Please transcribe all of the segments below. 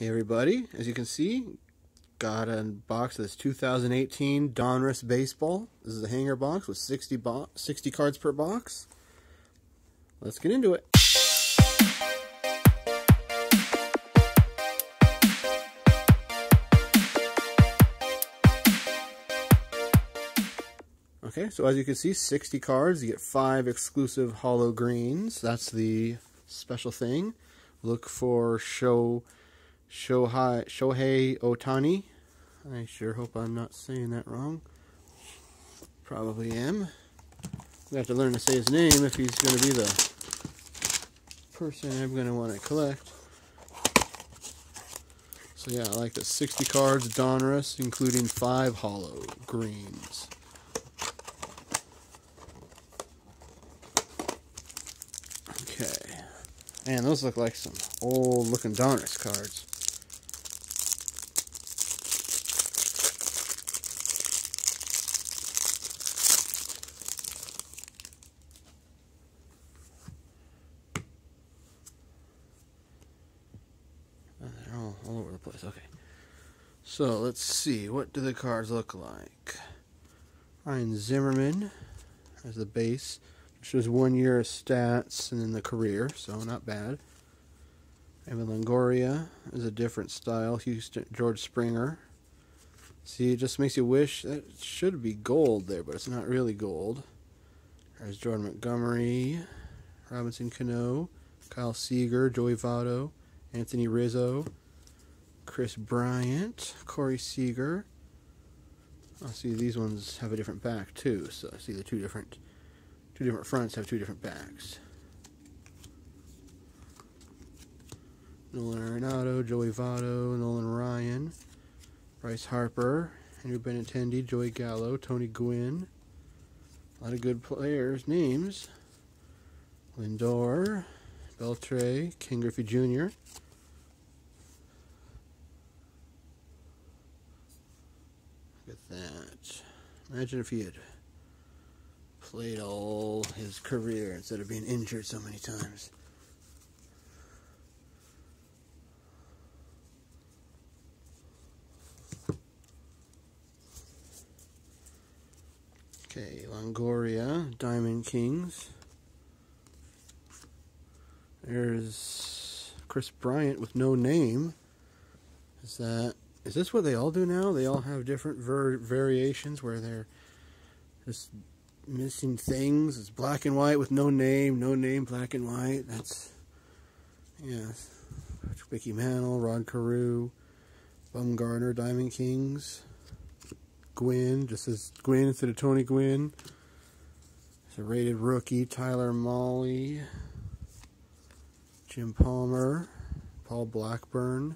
Hey everybody, as you can see, got a box of this 2018 Donruss Baseball. This is a hanger box with 60, bo 60 cards per box. Let's get into it. Okay, so as you can see, 60 cards. You get 5 exclusive holo greens. That's the special thing. Look for show Shohei, Shohei Ohtani. I sure hope I'm not saying that wrong. Probably am. We have to learn to say his name if he's going to be the person I'm going to want to collect. So yeah, I like the 60 cards Donruss, including 5 holo greens. Okay. Man, those look like some old looking Donruss cards. they're all, place. Okay. So let's see. What do the cards look like? Ryan Zimmerman as the base. Shows one year of stats and then the career, so not bad. Evan Longoria is a different style. Houston George Springer. See, it just makes you wish that should be gold there, but it's not really gold. There's Jordan Montgomery, Robinson Cano, Kyle Seager, Joey Votto, Anthony Rizzo, Kris Bryant, Corey Seager. I see these ones have a different back too, so I see the two different two different fronts have two different backs. Nolan Arenado, Joey Votto, Nolan Ryan, Bryce Harper, Andrew Benintendi, Joey Gallo, Tony Gwynn. A lot of good players' names. Lindor, Beltre, Ken Griffey Jr. Look at that. Imagine if he had played all his career instead of being injured so many times. Okay, Longoria, Diamond Kings. There's Kris Bryant with no name. Is that is this what they all do now? They all have different variations where they're just missing things. It's black and white with no name, no name, black and white. That's yeah. Mickey Mantle, Rod Carew, Bumgarner, Diamond Kings, Gwynn, just as Gwynn instead of Tony Gwynn. It's a rated rookie, Tyler Mahle, Jim Palmer, Paul Blackburn,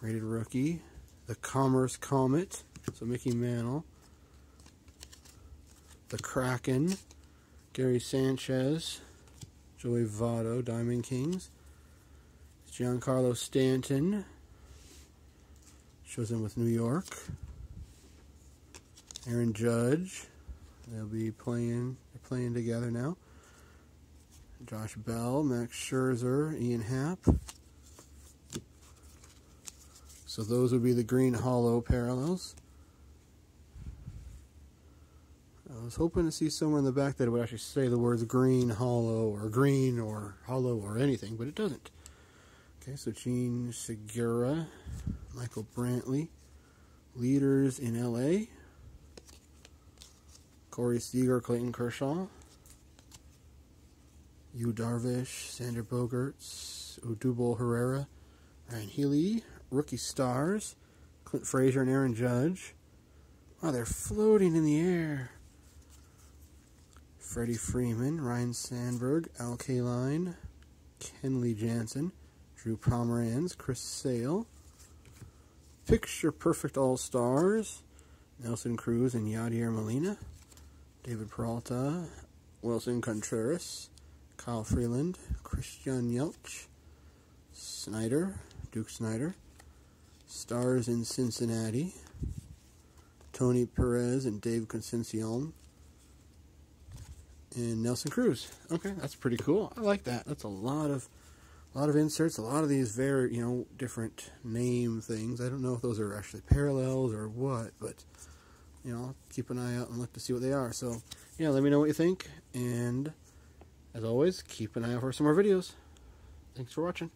rated rookie, the Commerce Comet, so Mickey Mantle. The Kraken, Gary Sanchez, Joey Votto, Diamond Kings, Giancarlo Stanton, shows him with New York, Aaron Judge, they'll be playing, they're playing together now, Josh Bell, Max Scherzer, Ian Happ. So those would be the green holo parallels. I was hoping to see somewhere in the back that it would actually say the words green, hollow, or green, or hollow, or anything, but it doesn't. Okay, so Jean Segura, Michael Brantley, leaders in LA, Corey Seager, Clayton Kershaw, Yu Darvish, Xander Bogaerts, Odubel Herrera, Ryan Healy, rookie stars, Clint Frazier and Aaron Judge. Wow, they're floating in the air. Freddie Freeman, Ryne Sandberg, Al Kaline, Kenley Jansen, Drew Pomeranz, Chris Sale, Picture Perfect All Stars, Nelson Cruz and Yadier Molina, David Peralta, Willson Contreras, Kyle Freeland, Christian Yelich, Snider, Duke Snider, Stars in Cincinnati, Tony Perez and Dave Concepcion, and Nelson Cruz. Okay, that's pretty cool. I like that. That's a lot of, a lot of inserts, a lot of these very, you know, different name things. I don't know if those are actually parallels or what, but, you know, keep an eye out and look to see what they are. So, yeah, let me know what you think, and as always, keep an eye out for some more videos. Thanks for watching.